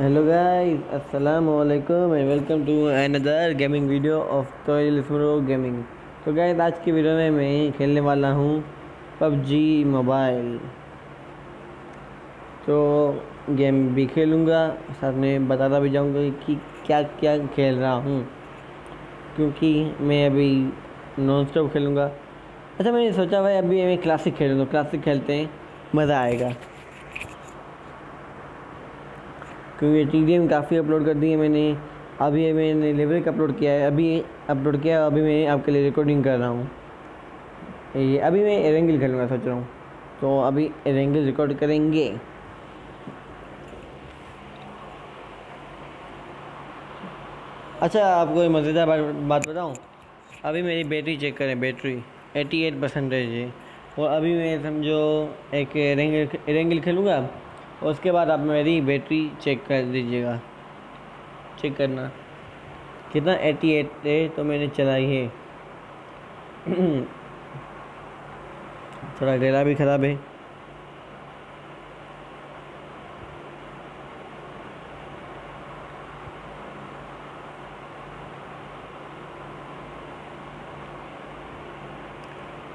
Hello guys السلام علیکم and welcome to اندر گیمنگ ویڈیو آف کوئل فرو گیمنگ تو گائز آج کی ویڈیو میں میں کھیلنے والا ہوں پب جی موبائل تو گیم بھی کھیلوں گا ساتھ میں بتاتا بھی جاؤں گا کہ کیا کیا کھیل رہا ہوں کیونکہ میں ابھی نان اسٹاپ کھیلوں گا اچھا میں نے سوچا بھائی ابھی میں کلاسک کھیلوں گا کلاسک کھیلتے ہیں مزہ آئے گا کیونکہ ٹی ڈی ایم کافی اپلوڈ کر دی ہے میں نے۔ ابھی میں نے لیبرک اپلوڈ کیا ہے۔ ابھی اپلوڈ کیا ہے ابھی میں آپ کے لیے ریکارڈنگ کر رہا ہوں۔ یہ ابھی میں ارینگل کھیلوں گا سوچ رہا ہوں۔ تو ابھی ایرینگل ریکارڈ کریں گے۔ اچھا آپ کو مزیدار بات بتاؤں۔ ابھی میری بیٹری چیک کریں بیٹری ایٹی ایٹ پرسنٹیج ہے اور ابھی میں سمجھو ایک ایرینگل ایرنگل کھیلوں گا۔ اس کے بعد آپ میری بیٹری چیک کر دیجیے گا۔ چیک کرنا۔ کتنا ایٹی ایٹ ہے تو میں نے چلائی ہے۔ تھوڑا گیلا بھی خراب ہے۔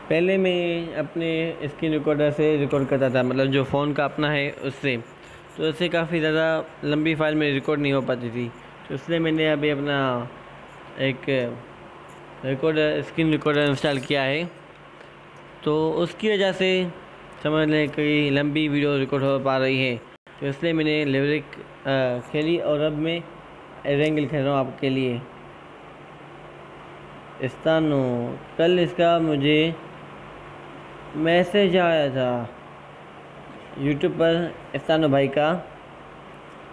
پہلے میں اپنے اسکرین ریکارڈر سے ریکارڈ کرتا تھا مطلب جو فون کا اپنا ہے اس سے۔ تو اس سے کافی زیادہ لمبی فائل میں ریکارڈ نہیں ہو پاتی تھی۔ تو اس لیے میں نے ابھی اپنا ایک ریکارڈر، اسکرین ریکارڈر انسٹال کیا ہے۔ تو اس کی وجہ سے سمجھ لیں کئی لمبی ویڈیو ریکارڈ ہو پا رہی ہے۔ تو اس لیے میں نے لیورک کھیلی اور اب میں رینگل کھیل رہا ہوں آپ کے لیے۔ استانو کل اس کا مجھے میسج آیا تھا یوٹیوب پر استانو بھائی کا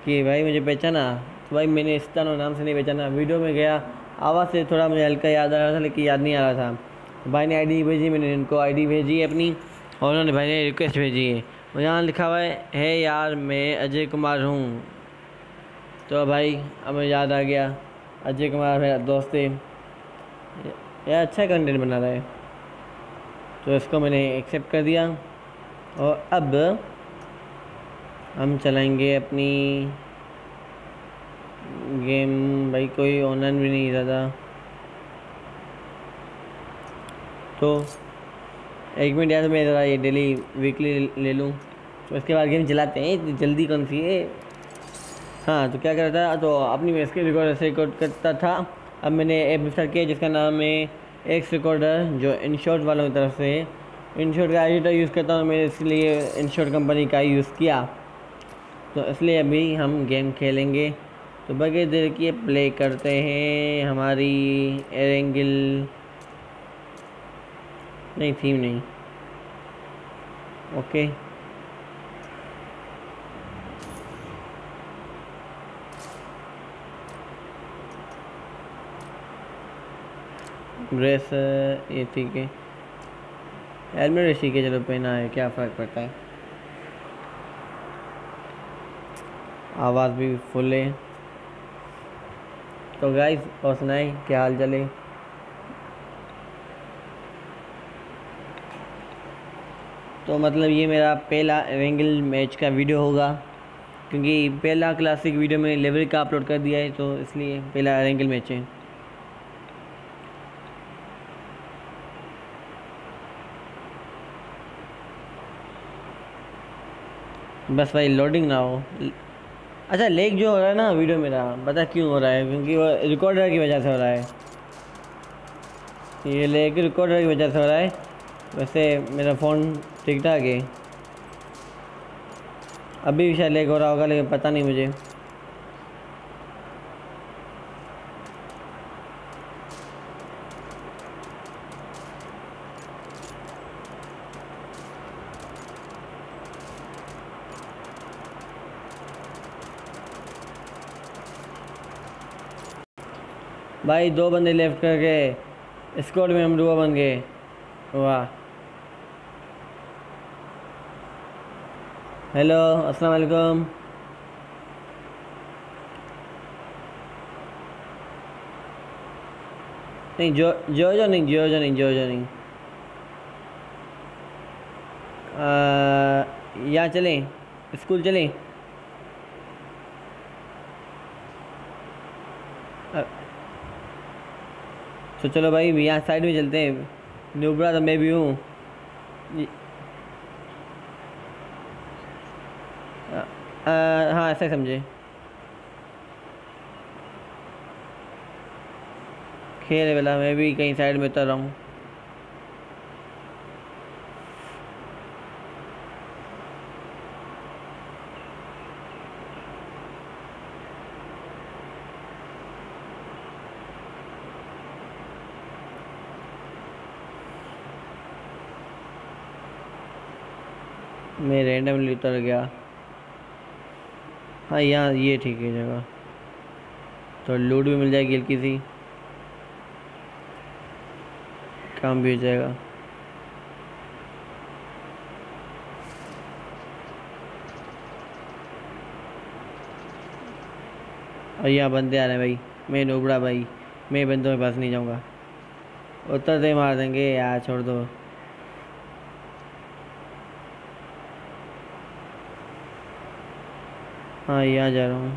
کہ بھائی مجھے پہچانا، تو بھائی میں نے استانو نام سے نہیں پہچانا، ویڈیو میں گیا، آواز سے تھوڑا مجھے ہلکا یاد آ رہا تھا لیکن یاد نہیں آ رہا تھا۔ بھائی نے آئی ڈی بھیجی، میں نے ان کو آئی ڈی بھیجی ہے اپنی اور انہوں نے بھائی نے ریکویسٹ بھیجی۔ ہے یہاں لکھا ہوا ہے ہے یار، میں اجے کمار ہوں۔ تو بھائی، اب مجھے یاد آ گیا، اجے کمار میرا دوست ہے۔ یہ اچھا کنٹینٹ بنا رہا ہے۔ تو اس کو میں نے ایکسیپٹ کر دیا اور اب ہم چلائیں گے اپنی گیم بھائی کوئی آنلائن بھی نہیں زیادہ. تو ایک منٹ یار میں ذرا یہ ڈیلی ویکلی لے لوں. تو اس کے بعد گیم چلاتے ہیں. اتنی جلدی کون سی ہے؟ ہاں تو کیا کرتا تھا؟ تو اپنی ویس کے ریکارڈ سے ریکارڈ کرتا تھا. اب میں نے ایپ سر کیا جس کا نام ہے ایکس ریکارڈر جو انشورٹ والوں کی طرف سے انشورٹ کا ایڈیٹر یوز کرتا ہوں، میں نے اس لیے انشورٹ کمپنی کا یوز کیا۔ تو اس لیے ابھی ہم گیم کھیلیں گے۔ تو بغیر دیر کی پلے کرتے ہیں۔ ہماری ایرنگل نہیں، تھیم نہیں۔ اوکے۔ ڈریس یہ تھی کہ ایلمیٹ اسی کے چلو پہنا ہے، کیا فرق پڑتا ہے؟ آواز بھی فل ہے۔ تو گائز اور سنائیں، کیا حال چلے تو مطلب یہ میرا پہلا رینگل میچ کا ویڈیو ہوگا۔ کیونکہ پہلا کلاسک ویڈیو میں لیول کا اپلوڈ کر دیا ہے، تو اس لیے پہلا رینگل میچ ہے۔ بس بھائی لوڈنگ نہ ہو۔ اچھا لیک جو ہو رہا ہے نا ویڈیو میرا پتا کیوں ہو رہا ہے؟ کیونکہ وہ ریکارڈر کی وجہ سے ہو رہا ہے۔ یہ لیک ریکارڈر کی وجہ سے ہو رہا ہے۔ ویسے میرا فون ٹھیک ٹھاک ہے۔ ابھی بھی شاید لیک ہو رہا ہوگا، لیکن پتہ نہیں مجھے۔ بھائی دو بندے لیفٹ کر گئے اسکواڈ میں ہم دو بن گئے۔ واہ۔ ہیلو، السلام علیکم۔ نہیں، جو جو جو نہیں، جو جو نہیں، جو جو نہیں۔ یہاں چلیں۔ اسکول چلیں۔ تو چلو بھائی یہاں سائڈ میں چلتے ہیں۔ نوبرا تو میں بھی ہوں۔ جی۔ ہاں ایسا ہی سمجھے۔ کھیل والا میں بھی کہیں سائڈ میں اتر رہا ہوں میں رینڈملی اتر گیا ہاں یہاں یہ ٹھیک ہے جگہ تو لوڈ بھی مل جائے گی ہلکی سی کام بھی ہو جائے گا اور یہاں بندے آ رہے ہیں بھائی میں نوبڑا بھائی میں بندوں کے پاس نہیں جاؤں گا اترتے مار دیں گے یار چھوڑ دو ہاں یہاں جا رہا ہوں۔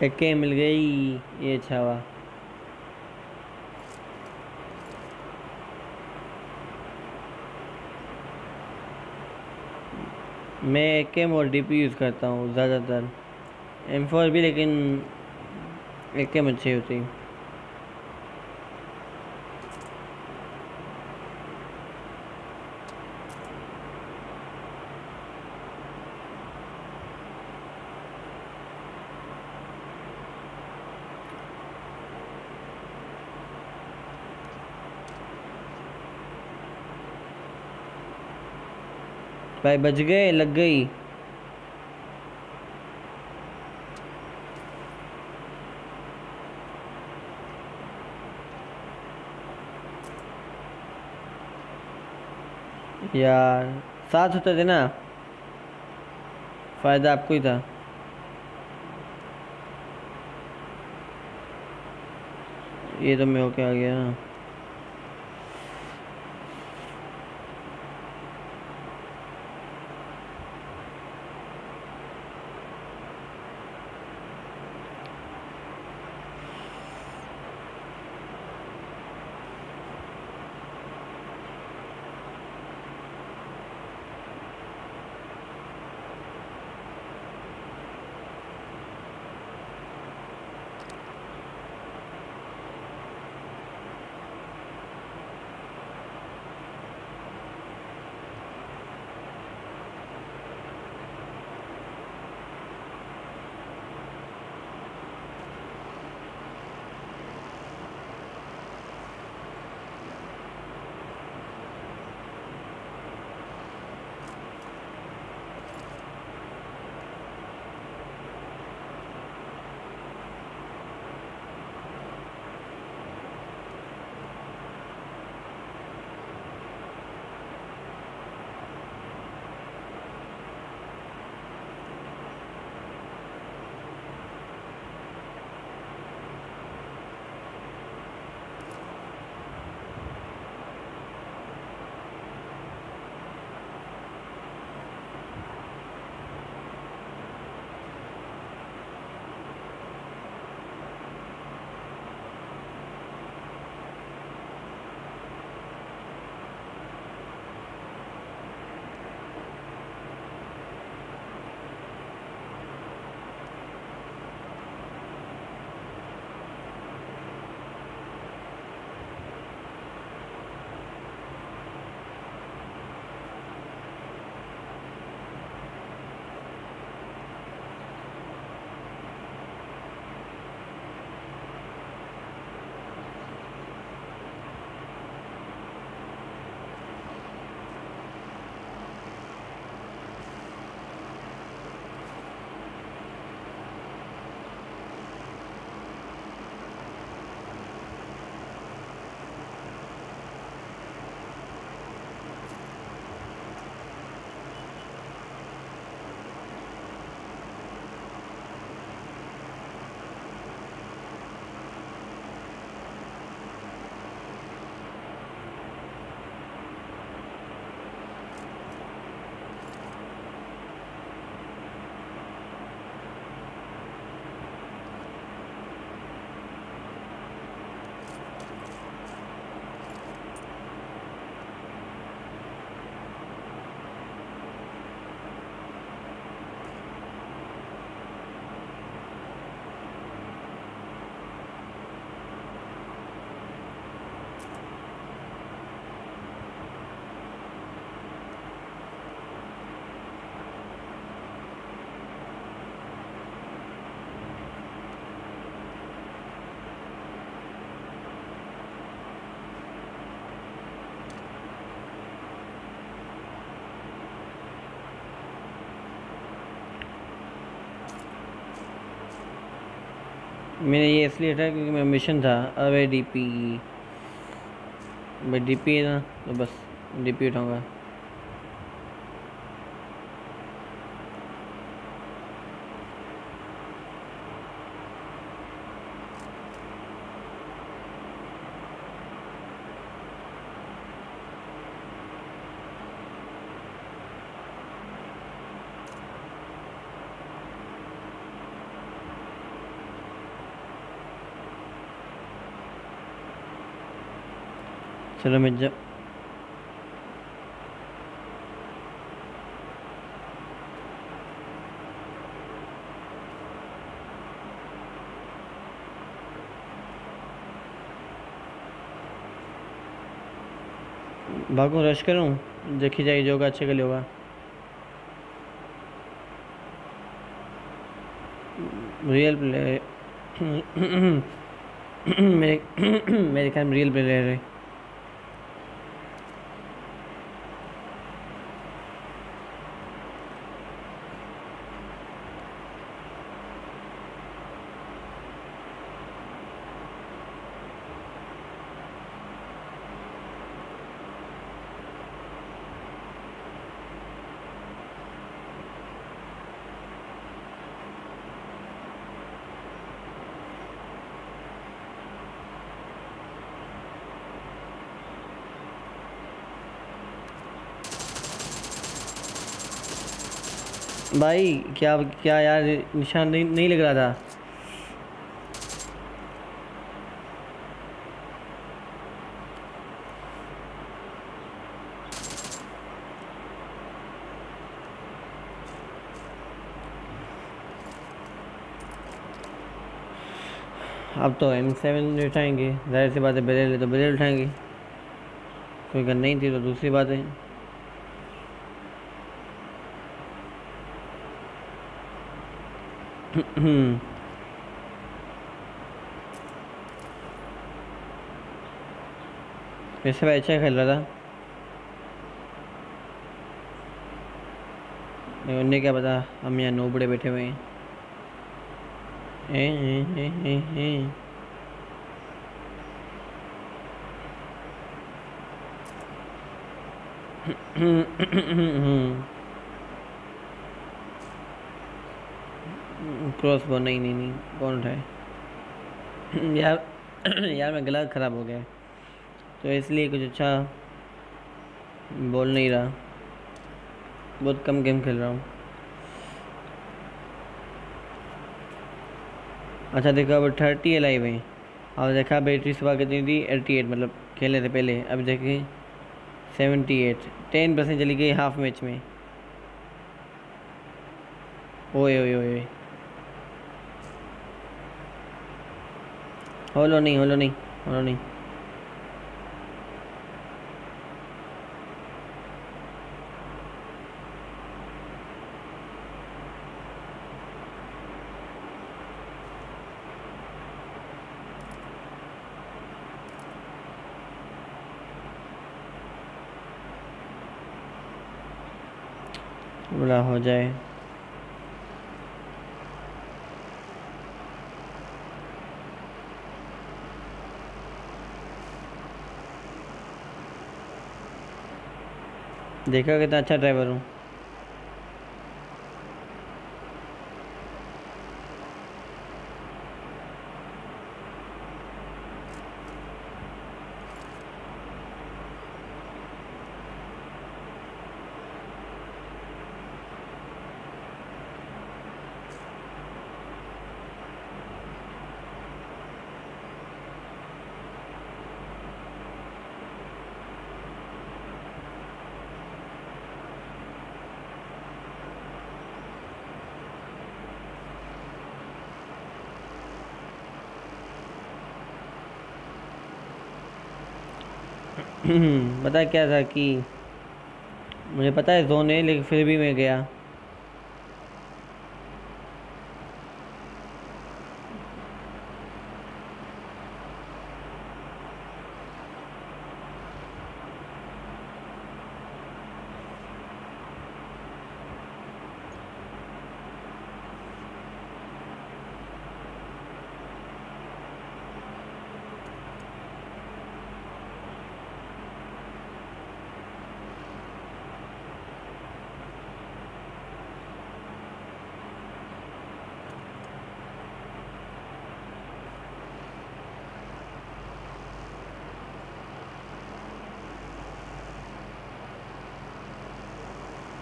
ایکے مل گئی یہ اچھا ہوا میں ایک ایم اور ڈی پی یوز کرتا ہوں زیادہ تر ایم فور بھی لیکن ایک ایم اچھی ہوتی بھائی بچ گئے، لگ گئی۔ یار، ساتھ ہوتے تھے نا۔ فائدہ آپ کو ہی تھا۔ یہ تو میں ہو کے آ گیا۔ میں نے یہ اس لیے تھا کیونکہ میں مشن تھا۔ ابے ڈی پی میں ڈی پی ہے نا، تو بس ڈی پی اٹھاؤں گا۔ چلو میں بھاگوں رش کروں؟ دیکھی جائے جو ہوگا اچھے کے لیے ہوگا۔ ریئل پلے میرے میرے خیال میں ریئل پلے ہے بھائی، کیا کیا یار نشان نہیں نہیں لگ رہا تھا؟ اب تو ایم سیون اٹھائیں گے۔ ظاہر سی بات ہے، بریل ہے تو بریل اٹھائیں گے۔ کوئی گن نہیں تھی تو دوسری بات ہے۔ ویسے بھائی اچھا کھیل رہا تھا انہیں کیا پتا ہم یہاں نو بڑے بیٹھے ہوئے ہیں ہوں کراس بو نہیں نہیں نہیں کون اٹھائے یار یار میں گلا خراب ہو گیا تو اس لیے کچھ اچھا بول نہیں رہا۔ بہت کم گیم کھیل رہا ہوں۔ اچھا دیکھا اب تھرٹی اے لائیو ہیں اور دیکھا، بیٹری صبح کتنی تھی؟ ایٹی ایٹ مطلب کھیلے تھے پہلے۔ اب دیکھیں سیونٹی ایٹ ٹین پرسینٹ چلی گئی ہاف میچ میں۔ اوئے اوئے اوئے۔ ہولو نہیں ہولو نہیں ہولو نہیں بڑا ہو جائے دیکھا کتنا اچھا ڈرائیور ہوں۔ پتہ کیا تھا کہ مجھے پتا ہے زون ہے لیکن پھر بھی میں گیا۔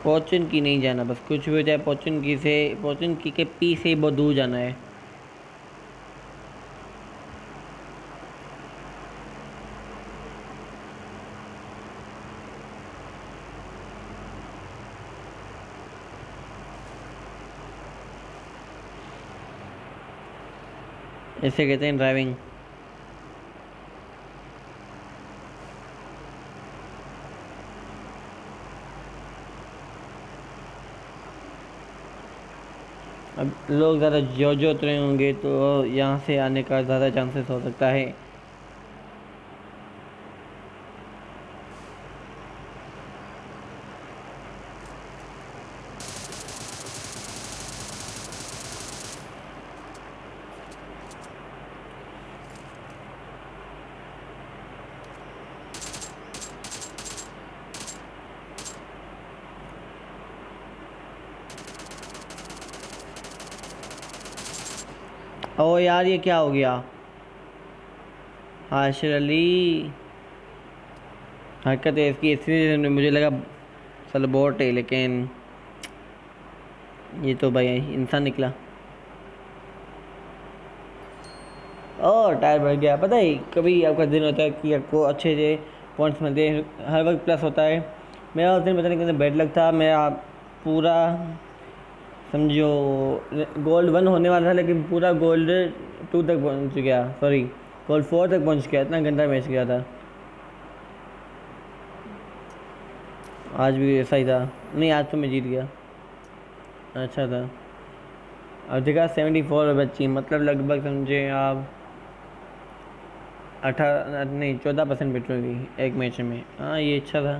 پوچن کی نہیں جانا، بس کچھ بھی ہو جائے پوچن کی سے، پوچن کی کے پی سے بہت دور جانا ہے۔ ایسے کہتے ہیں ڈرائیونگ اب لوگ زیادہ جو جو اترے ہوں گے تو یہاں سے آنے کا زیادہ چانسز ہو سکتا ہے۔ او یار، یہ کیا ہو گیا؟ حاشر علی۔ حرکت ہے اس کی اس لیے مجھے لگا سل بوٹ ہے، لیکن یہ تو بھائی انسان نکلا۔ او ٹائر بڑھ گیا۔ پتہ ہی کبھی آپ کا دن ہوتا ہے کہ آپ کو اچھے سے پوائنٹس ملتے ہیں۔ ہر وقت پلس ہوتا ہے۔ میرا اس دن پتہ نہیں کہ بیڈ لگ تھا۔ میرا پورا سمجھو گولڈ ون ہونے والا تھا لیکن پورا گولڈ ٹو تک پہنچ گیا سوری گولڈ فور تک پہنچ گیا اتنا گھنٹہ میچ گیا تھا۔ آج بھی ایسا ہی تھا۔ نہیں، آج تو میں جیت گیا۔ اچھا تھا۔ اب دیکھا سیونٹی فور بچی مطلب لگ بھگ سمجھے آپ اٹھارہ، نہیں، چودہ پرسینٹ پیٹرول گئی ایک میچ میں۔ ہاں یہ اچھا تھا۔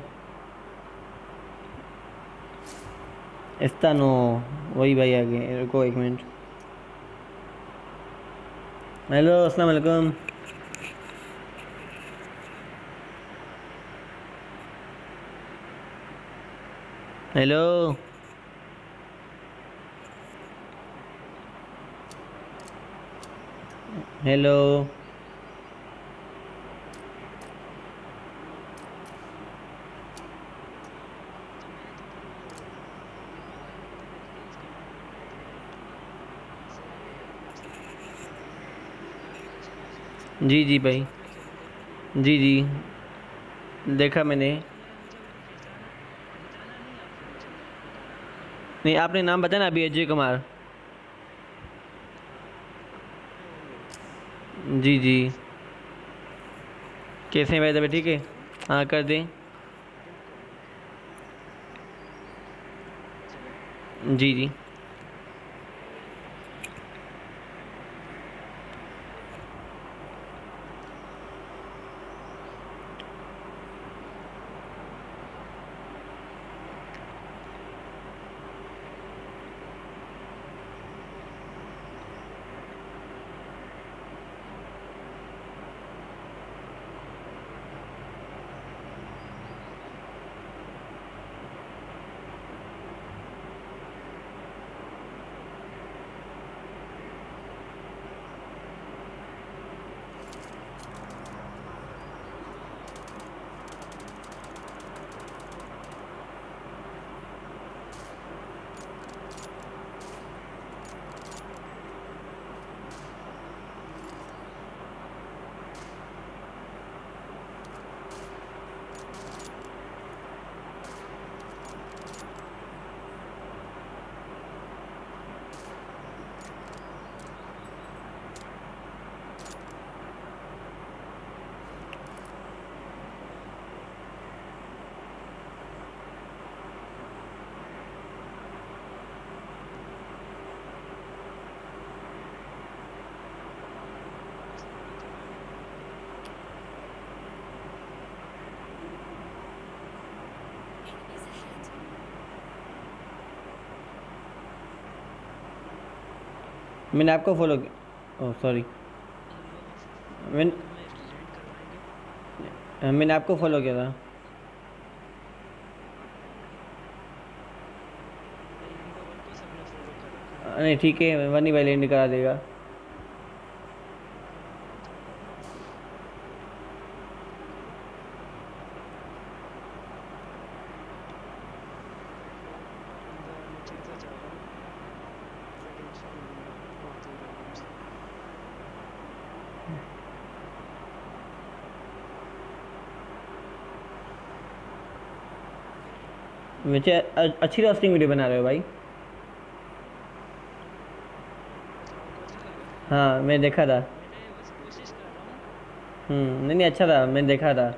استانو وہی بھائی آگے رکو ایک منٹ ہیلو السلام علیکم ہیلو ہیلو جی جی بھائی۔ جی جی۔ دیکھا میں نے۔ نہیں، آپ نے نام بتایا نا ابھی، اجے کمار۔ جی جی۔ کیسے ہیں بھائی ٹھیک ہے؟ ہاں کر دیں۔ جی جی۔ میں نے آپ کو فالو کیا oh, او سوری میں میں نے آپ کو فالو کیا تھا. نہیں، ٹھیک ہے، ونی بھائی لینڈ کرا دے گا. مجھے اچھی روسٹنگ ویڈیو بنا رہے ہو بھائی۔ ہاں میں دیکھا تھا۔ ہوں، نہیں نہیں اچھا تھا، میں دیکھا تھا۔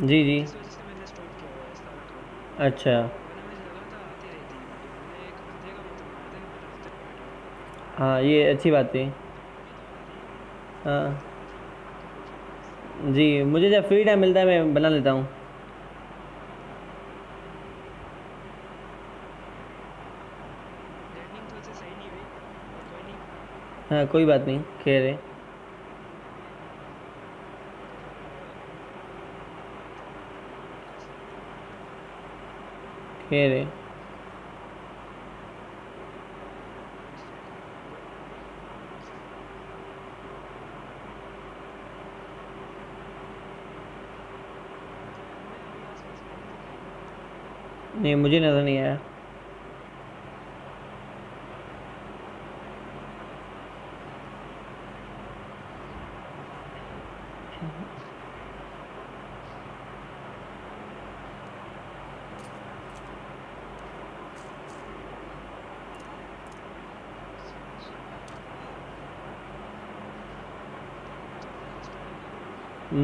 جی جی۔ اچھا۔ ہاں یہ اچھی بات تھی۔ جی مجھے جب فری ٹائم ملتا ہے میں بنا لیتا ہوں۔ ہاں کوئی بات نہیں خیر ہے۔ خیر ہے۔ نہیں مجھے نظر نہیں آیا۔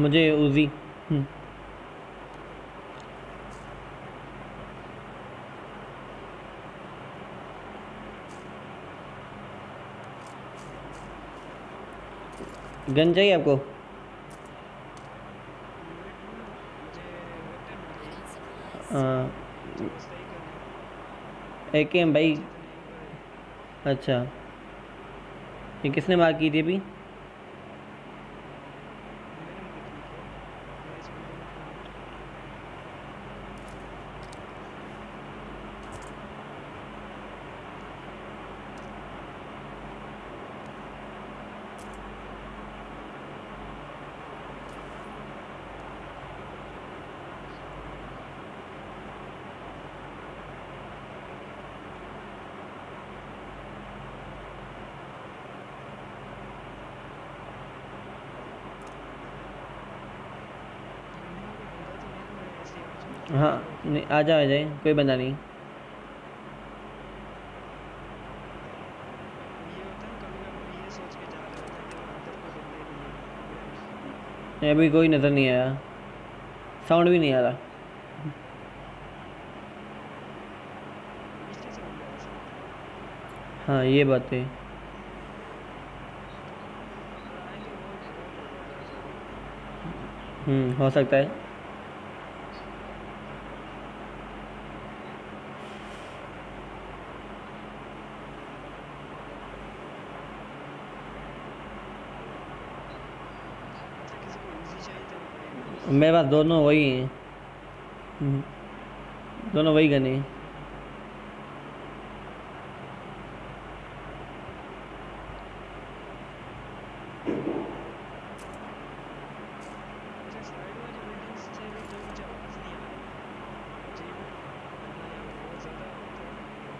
مجھے اوزی۔ گن چاہیے آپ کو؟ اے کے ایم بھائی اچھا یہ کس نے مار کی تھی ابھی ہاں نہیں آ جاؤ آ جائیں، کوئی بندہ نہیں۔ ابھی کوئی نظر نہیں آیا۔ ساؤنڈ بھی نہیں آ رہا۔ ہاں یہ بات ہے۔ ہوں، ہو سکتا ہے۔ میرے پاس دونوں وہی ہیں۔ دونوں وہی گنے ہیں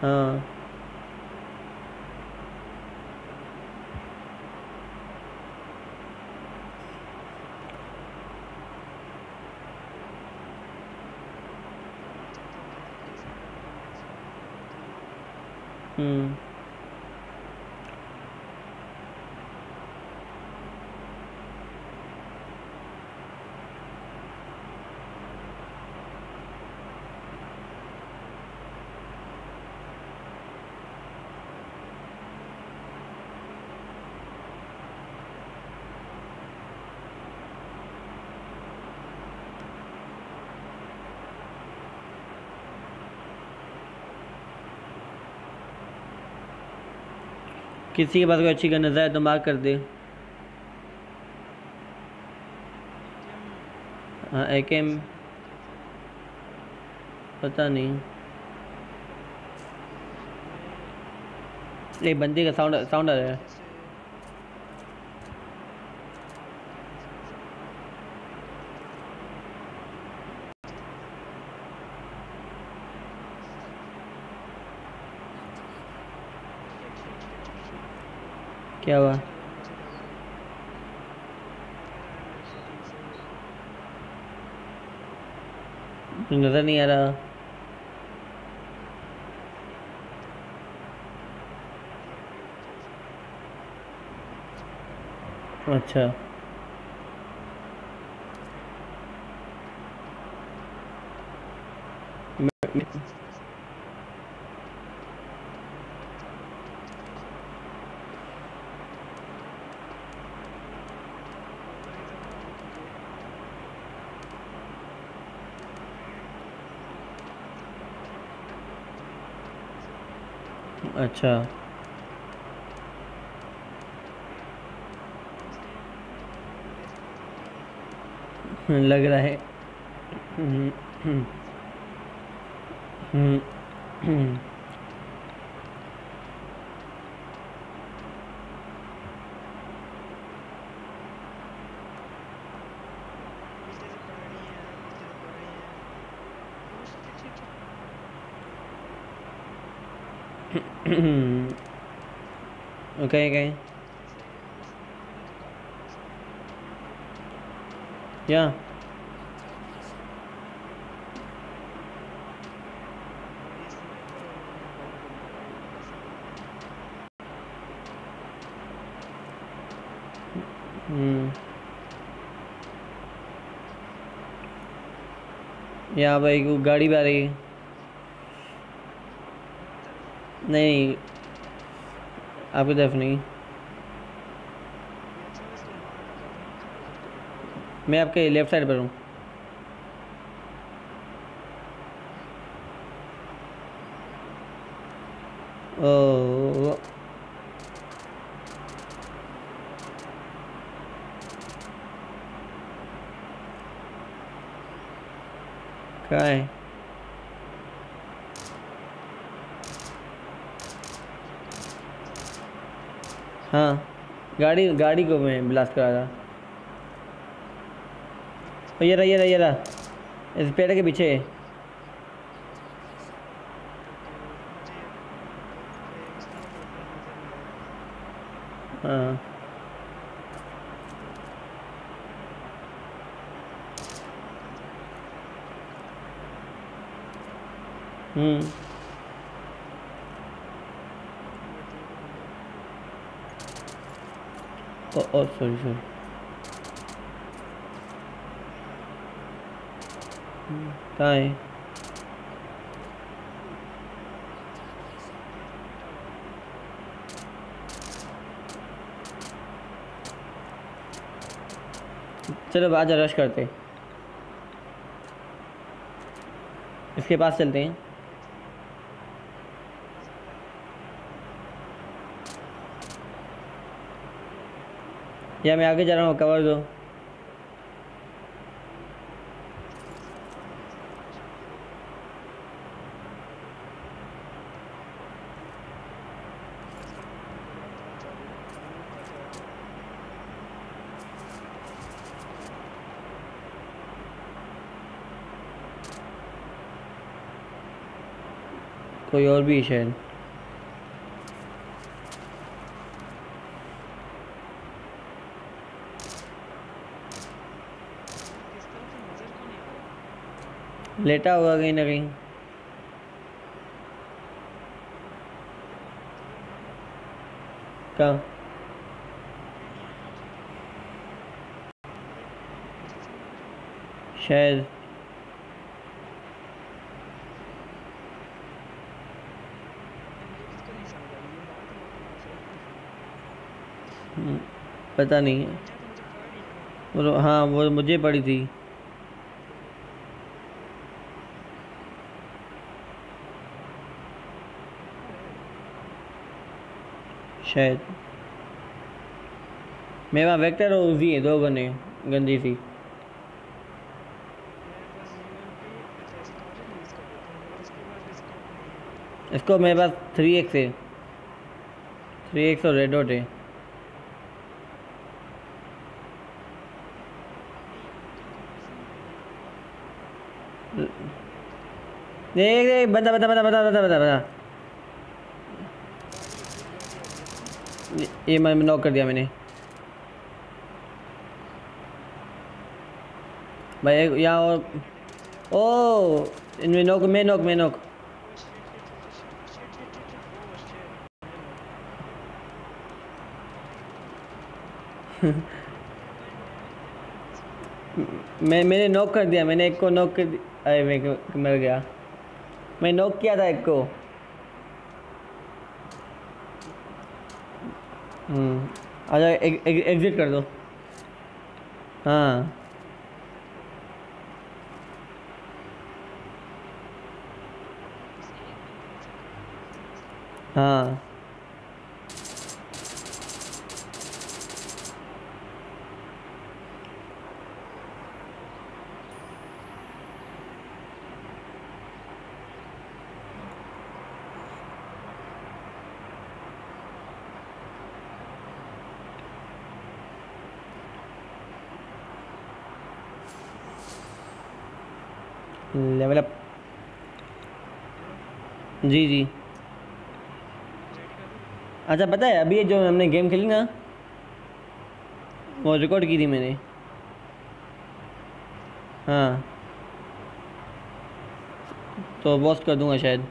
ہاں ہوں کسی کے پاس کوئی اچھی گن ہے تو مارک کر دے۔ ہاں ایک ایم۔ پتہ نہیں۔ ایک بندی کا ساؤنڈ ساؤنڈ آ رہا ہے۔ کیا ہوا؟ نظر نہیں آ رہا۔ اچھا۔ اچھا۔ لگ رہا ہے۔ اوکے اوکے یا یہاں بھائی کو گاڑی بھی آ رہی ہے نہیں آپ کی طرف نہیں۔ میں آپ کے لیفٹ سائڈ پر ہوں او کہاں ہے ہاں گاڑی گاڑی کو میں بلاسٹ کرا تھا یہ رہا یہ رہا یہ رہا۔ اس پیڑ کے پیچھے۔ ہاں۔ ہوں۔ او سوری سوری کہاں ہے چلو آج رش کرتے اس کے پاس چلتے ہیں۔ یا میں آگے جا رہا ہوں کور دو۔ کوئی اور بھی شاید۔ لیٹا ہوگا کہیں نہ کہیں۔ کہاں؟ شاید۔ پتہ نہیں۔ ہے ہاں وہ مجھے پڑی تھی۔ شاید۔ میرے وہاں ویکٹر اور اوزی ہے، دو گنے گندی سی۔ اس کو میرے پاس تھری ایکس ہے۔ تھری ایکس اور ریڈ ڈاٹ ہے۔ دیکھ دیکھ بندہ بندہ بندہ بندہ بندہ بندہ بندہ یہ میں نوک کر دیا میں نے۔ بھائی یہاں اور او، ان میں نوک میں نوک میں نوک میں میں نے نوک کر دیا، میں نے ایک کو نوک کر دیا میں مر گیا۔ میں نوک کیا تھا ایک کو۔ ہوں۔ آ ایگزٹ کر دو۔ ہاں۔ ہاں۔ لیول اپ جی جی۔ اچھا پتہ ہے، ابھی جو ہم نے گیم کھیلی نا، وہ ریکارڈ کی تھی میں نے۔ ہاں۔ تو واس کر دوں گا شاید۔